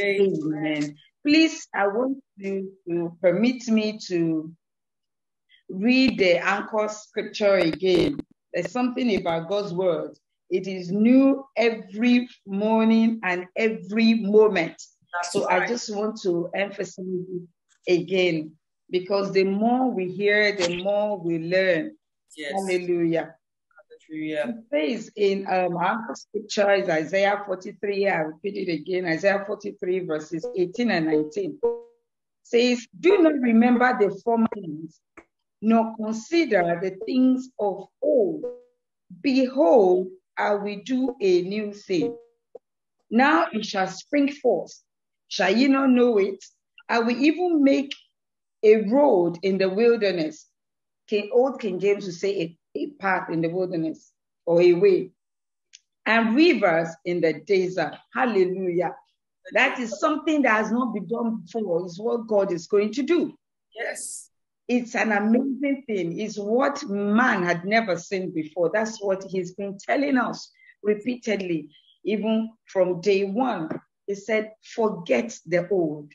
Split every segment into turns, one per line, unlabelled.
Amen. Please, I want you to permit me to read the anchor scripture again. There's something about God's word. It is new every morning and every moment. That's so right. I just want to emphasize it again because the more we hear, the more we learn. Yes. Hallelujah. It says in um, our scripture is Isaiah 43. I repeat it again. Isaiah 43 verses 18 and 19 says, "Do not remember the former things, nor consider the things of old. Behold, I will do a new thing. Now it shall spring forth. Shall ye not know it? I will even make a road in the wilderness. King, old King James will say a, a path in the wilderness or a way. And rivers in the desert. Hallelujah. That is something that has not been done before. Is what God is going to do.
Yes.
It's an amazing thing. It's what man had never seen before. That's what he's been telling us repeatedly, even from day one. He said, forget the old.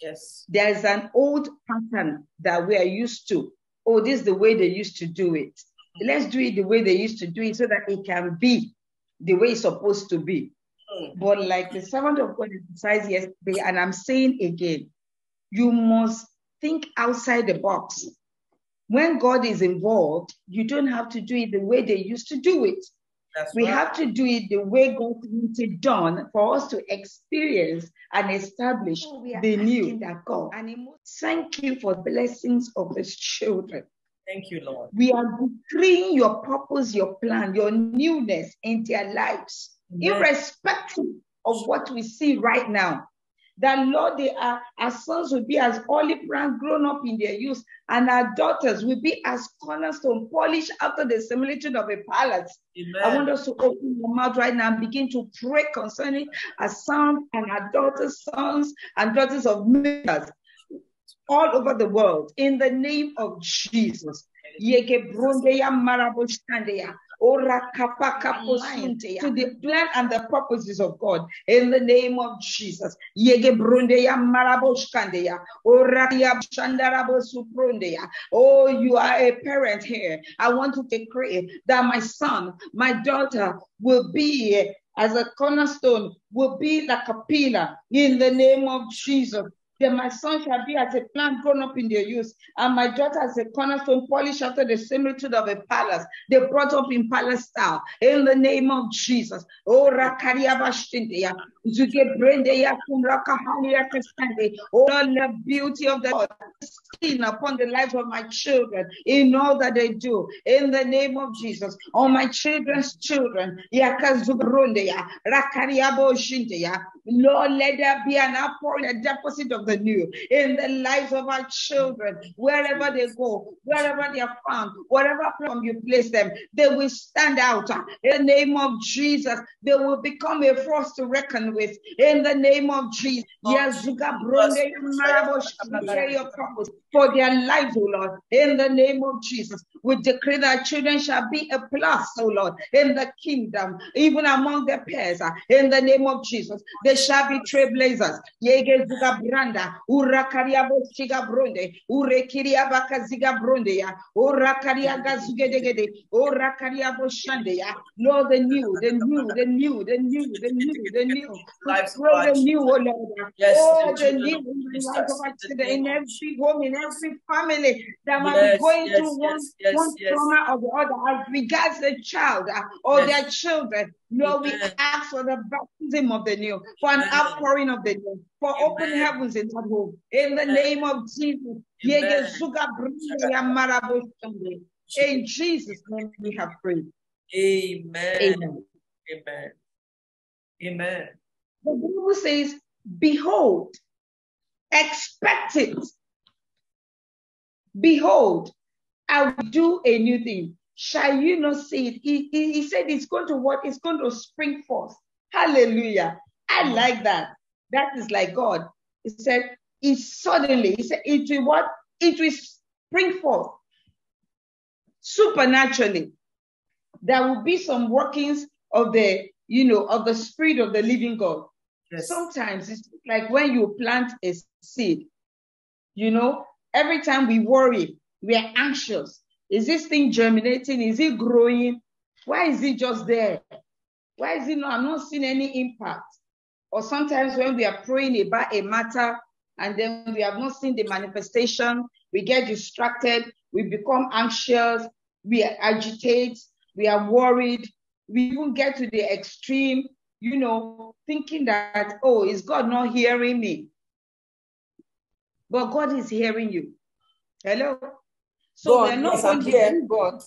Yes.
There's an old pattern that we are used to. Oh, this is the way they used to do it. Let's do it the way they used to do it so that it can be the way it's supposed to be. Mm. But like the servant of God emphasized yesterday, and I'm saying again, you must think outside the box. When God is involved, you don't have to do it the way they used to do it. That's we right. have to do it the way God wants it done for us to experience and establish oh, the new that God. And thank you for the blessings of His children.
Thank you, Lord.
We are decreeing your purpose, your plan, your newness in their lives, Amen. irrespective of what we see right now that Lord, they are, our sons will be as olive branch grown up in their youth, and our daughters will be as cornerstone polished after the similitude of a palace. Amen. I want us to open your mouth right now and begin to pray concerning our sons and our daughters, sons and daughters of ministers all over the world in the name of Jesus to the plan and the purposes of God in the name of Jesus. Oh, you are a parent here. I want to decree that my son, my daughter will be as a cornerstone, will be like a pillar in the name of Jesus. Then my son shall be as a plant grown up in their youth, and my daughter as a cornerstone polished after the similitude of a palace. They brought up in palace style. In the name of Jesus. Oh, Rakaria Bashindia. Zuge Brendeya Kumrakahalia Kastande. Oh, the beauty of the Lord seen upon the lives of my children in all that they do. In the name of Jesus. All my children's children. Yakazubrondeya. Rakaria Boshindeya. Lord, let there be an outpouring, a deposit of new in the lives of our children, wherever they go, wherever they are found, wherever platform you place them, they will stand out in the name of Jesus. They will become a force to reckon with in the name of Jesus. Yes, for their lives, O Lord, in the name of Jesus. We decree that children shall be a plus, O Lord, in the kingdom, even among their peers, in the name of Jesus. They shall be trailblazers. branda, urakaria boshiga bronde, urekiria bakaziga bronde ya, urakaria gazugedegede, urakaria boshande ya. Lord, the new, the new, the new, the new, the new, the new. Lives the new, Lord. Yes, oh, the new in the life of our children, in every home, in every family that might yes, be going yes, through one, yes, one trauma or the other as regards the child uh, or their children. Lord, we ask for the baptism of the new, for an outpouring of the new, for Amen. open heavens in that home. In the name of Jesus. In Jesus' name we have prayed.
Amen. Amen. Amen. Amen.
The Bible says, Behold, expect it. Behold, I will do a new thing. Shall you not see it? He, he, he said it's going to what? It's going to spring forth. Hallelujah. I like that. That is like God. He said, it suddenly, he said, it will what? It will spring forth supernaturally. There will be some workings of the, you know, of the spirit of the living God.
Yes.
Sometimes it's like when you plant a seed, you know, every time we worry, we are anxious. Is this thing germinating? Is it growing? Why is it just there? Why is it not? I'm not seeing any impact. Or sometimes when we are praying about a matter and then we have not seen the manifestation, we get distracted, we become anxious, we agitate, we are worried, we even get to the extreme, you know, thinking that, oh, is God not hearing me? But God is hearing you. Hello? So
God,
we're not going to give up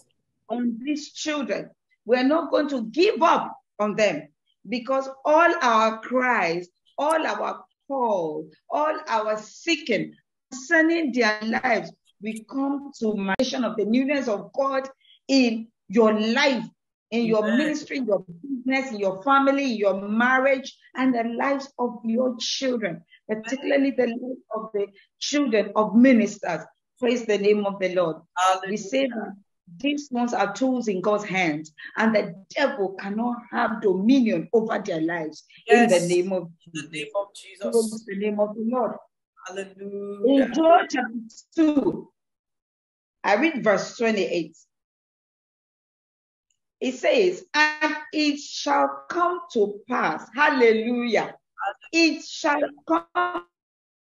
on these children. We're not going to give up on them because all our cries, all our call, all our seeking concerning their lives, we come to manifestation of the newness of God in your life, in your
Amen.
ministry, in your business, in your family, in your marriage, and the lives of your children, particularly the lives of the children of ministers. Praise the name of the Lord. We say that these ones are tools in God's hands, and the devil cannot have dominion over their lives in the name of
In the name of Jesus.
the name of the Lord.
Hallelujah.
In Joel chapter 2, I read verse 28. It says, And it shall come to pass, hallelujah. It shall come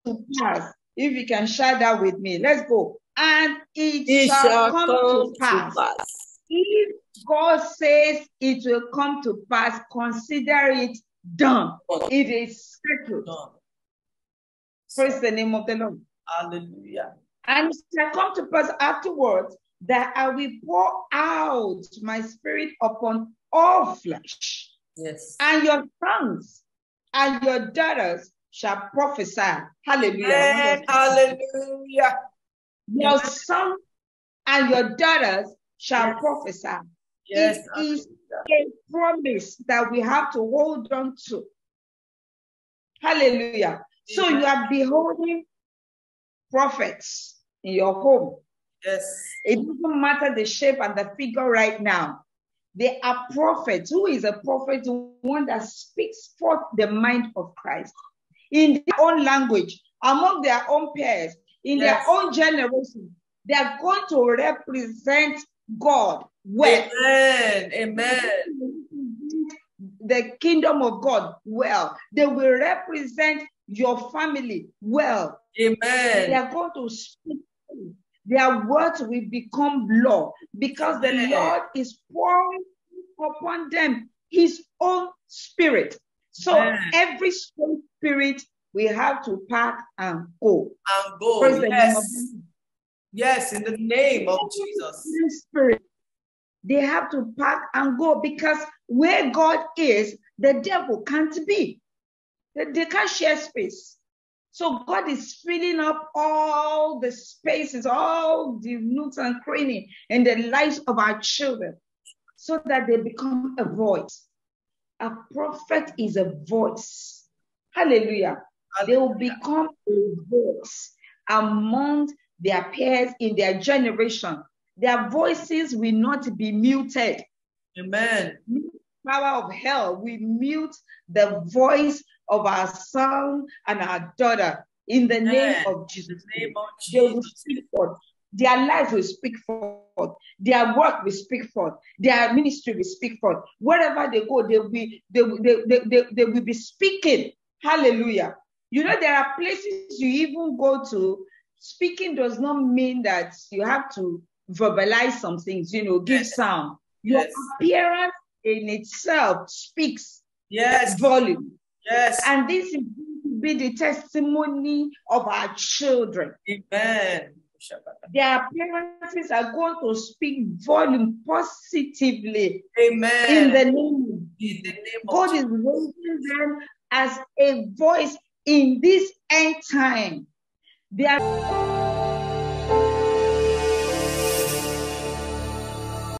to pass. If you can share that with me, let's go. And it,
It
shall, come, to pass.
pass.
If God says it will come to pass, consider it done. It is settled.
Done.
Praise the name of the Lord.
Hallelujah.
And it shall come to pass afterwards that I will pour out my spirit upon all flesh,
Yes.
and your sons and your daughters shall prophesy. Hallelujah.
Amen. Hallelujah.
Your son and your daughters shall
Yes.
prophesy.
Yes.
It is a promise that we have to hold on to. Hallelujah. So you are beholding prophets in your home.
Yes.
It doesn't matter the shape and the figure right now. They are prophets. Who is a prophet? One that speaks forth the mind of Christ in their own language, among their own peers, in
Yes.
their own generation. They are going to represent God well.
Amen. Amen.
The kingdom of God well. They will represent your family well.
Amen.
They are going to speak. Their words will become law because the
Amen.
Lord is pouring upon them his own spirit. So
Amen.
every strange spirit we have to pack and go.
And go.
Praise the name of
Yes. Yes. In the name of Jesus.
Spirit. They have to pack and go because where God is, the devil can't be. They, they can't share space. So God is filling up all the spaces, all the nooks and crannies in the lives of our children so that they become a voice. A prophet is a voice. Hallelujah. They will become a voice among their peers in their generation. Their voices will not be muted.
Amen.
Power of hell, we mute the voice of our son and our daughter in the name of Jesus.
name of
They will speak forth. Their life will speak forth. Their work will speak forth. Their ministry will speak forth. Wherever they go, they will be, they, they, they, they, they will be speaking. Hallelujah. You know, there are places you even go to. Speaking does not mean that you have to verbalize some things, you know, give sound. Your
Yes.
appearance in itself speaks
Yes.
volume.
Yes.
And this is going to be the testimony of our children.
Amen.
Their appearances are going to speak volume positively
Amen.
in the name.
In the name of
God is raising them as a voice in this end time. They are